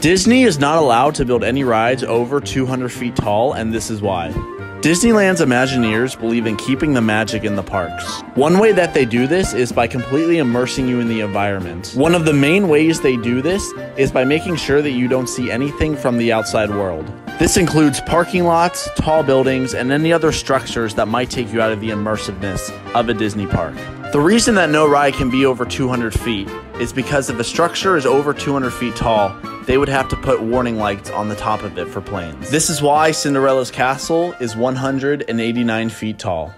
Disney is not allowed to build any rides over 200 feet tall, and this is why. Disneyland's Imagineers believe in keeping the magic in the parks. One way that they do this is by completely immersing you in the environment. One of the main ways they do this is by making sure that you don't see anything from the outside world. This includes parking lots, tall buildings, and any other structures that might take you out of the immersiveness of a Disney park. The reason that no ride can be over 200 feet is because if a structure is over 200 feet tall, they would have to put warning lights on the top of it for planes. This is why Cinderella's castle is 189 feet tall.